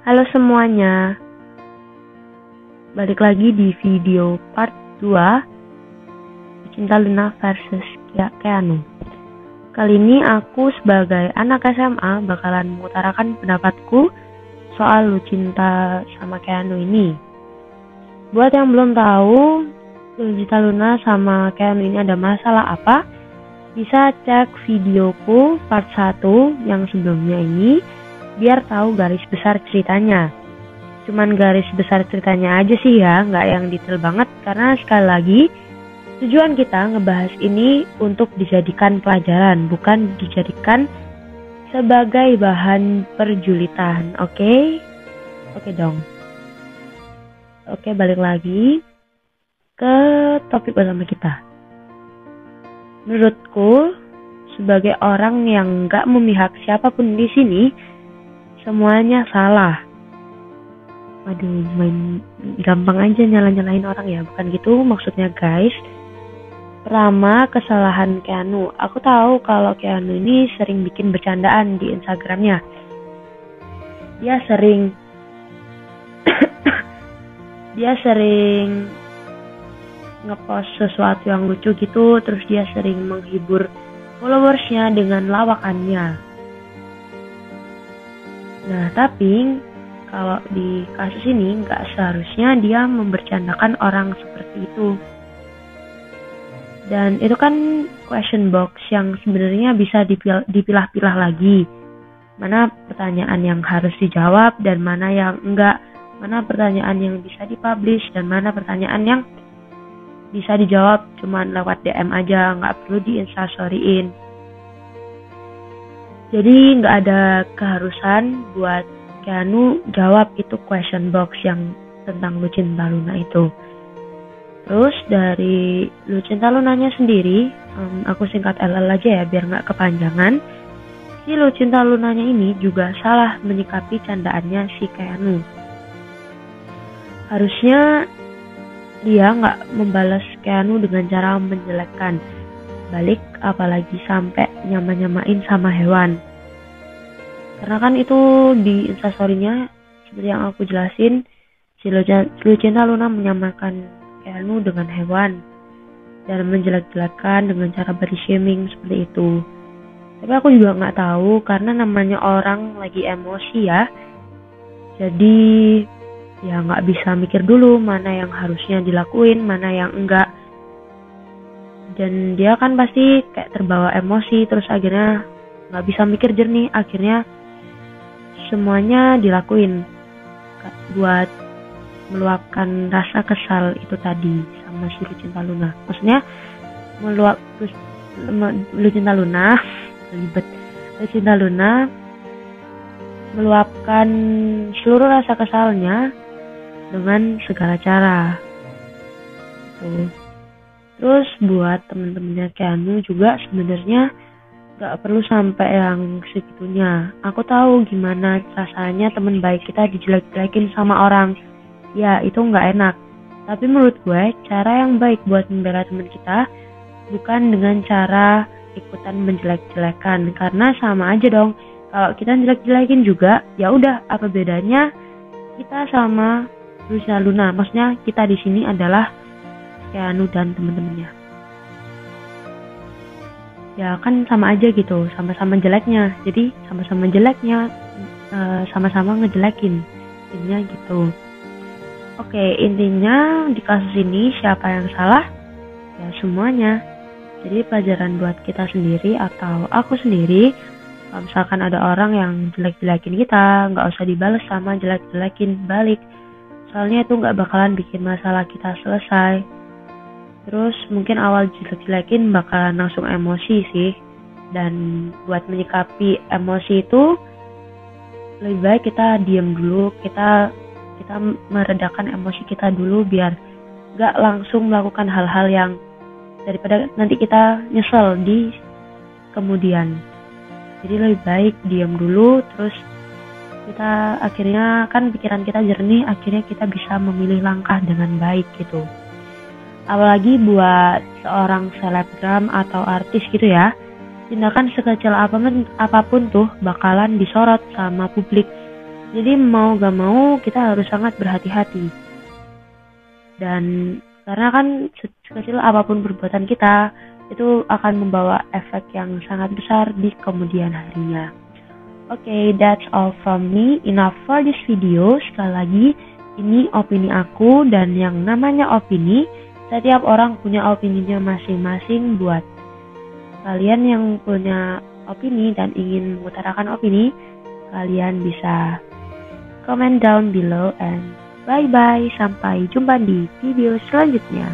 Halo semuanya. Balik lagi di video part 2 Cinta Luna versus Keanu. Kali ini aku sebagai anak SMA bakalan mengutarakan pendapatku soal Lucinta sama Keanu ini. Buat yang belum tahu, Lucinta Luna sama Keanu ini ada masalah apa? Bisa cek videoku part 1 yang sebelumnya ini biar tahu garis besar ceritanya. Cuman garis besar ceritanya aja sih ya, nggak yang detail banget karena sekali lagi tujuan kita ngebahas ini untuk dijadikan pelajaran, bukan dijadikan sebagai bahan perjulitan, oke? Okay? Oke okay dong. Oke, balik lagi ke topik utama kita. Menurutku, sebagai orang yang nggak memihak siapa pun di sini, semuanya salah. Waduh, main gampang aja nyala-nyalain orang ya, bukan gitu maksudnya guys. Pertama, kesalahan Keanu. Aku tahu kalau Keanu ini sering bikin bercandaan di Instagramnya. Dia sering dia sering ngepost sesuatu yang lucu gitu, terus dia sering menghibur followersnya dengan lawakannya Nah, tapi kalau di kasus ini nggak seharusnya dia membercandakan orang seperti itu. Dan itu kan question box yang sebenarnya bisa dipilah-pilah lagi. Mana pertanyaan yang harus dijawab dan mana yang enggak. Mana pertanyaan yang bisa dipublish dan mana pertanyaan yang bisa dijawab cuman lewat DM aja, nggak perlu di instastoryin. Jadi nggak ada keharusan buat Keanu jawab itu question box yang tentang Lucinta Luna itu. Terus dari Lucinta Lunanya sendiri, um, aku singkat LL aja ya biar nggak kepanjangan. Si Lucinta Lunanya ini juga salah menyikapi candaannya si Keanu. Harusnya dia nggak membalas Keanu dengan cara menjelekkan balik apalagi sampai nyama-nyamain sama hewan. Karena kan itu di instastorynya seperti yang aku jelasin si Lucinta Luna menyamakan Keanu dengan hewan dan menjelek-jelekan dengan cara body shaming seperti itu. Tapi aku juga nggak tahu karena namanya orang lagi emosi ya. Jadi ya nggak bisa mikir dulu mana yang harusnya dilakuin mana yang enggak dan dia kan pasti kayak terbawa emosi terus akhirnya nggak bisa mikir jernih. Akhirnya semuanya dilakuin buat meluapkan rasa kesal itu tadi sama si Lucinta Luna. Maksudnya meluap Lucinta Luna ribet. Lucinta Luna meluapkan seluruh rasa kesalnya dengan segala cara. Tuh Terus buat temen-temennya Keanu juga sebenarnya gak perlu sampai yang segitunya. Aku tahu gimana rasanya temen baik kita dijelek-jelekin sama orang. Ya itu gak enak. Tapi menurut gue cara yang baik buat membela temen kita bukan dengan cara ikutan menjelek-jelekan karena sama aja dong. Kalau kita jelek-jelekin juga, ya udah apa bedanya kita sama Lucia Luna. Maksudnya kita di sini adalah Keanu dan temen-temennya. Ya kan sama aja gitu sama-sama jeleknya. Jadi sama-sama jeleknya uh, sama-sama ngejelekin. Intinya gitu. Oke intinya di kasus ini siapa yang salah? Ya semuanya. Jadi pelajaran buat kita sendiri atau aku sendiri kalau misalkan ada orang yang jelek-jelekin kita nggak usah dibalas sama jelek-jelekin balik. Soalnya itu nggak bakalan bikin masalah kita selesai Terus mungkin awal jelek-jelekin bakalan langsung emosi sih. Dan buat menyikapi emosi itu lebih baik kita diam dulu, kita kita meredakan emosi kita dulu biar gak langsung melakukan hal-hal yang daripada nanti kita nyesel di kemudian. Jadi lebih baik diam dulu terus kita akhirnya kan pikiran kita jernih akhirnya kita bisa memilih langkah dengan baik gitu apalagi buat seorang selebgram atau artis gitu ya tindakan sekecil apa pun, apa pun tuh bakalan disorot sama publik Jadi mau gak mau kita harus sangat berhati-hati. Dan karena kan sekecil apa pun perbuatan kita itu akan membawa efek yang sangat besar di kemudian harinya. Oke, okay, that's all from me. Enough for this video. Sekali lagi, ini opini aku dan yang namanya opini, setiap orang punya opininya masing-masing buat kalian yang punya opini dan ingin mengutarakan opini, kalian bisa comment down below and bye bye sampai jumpa di video selanjutnya.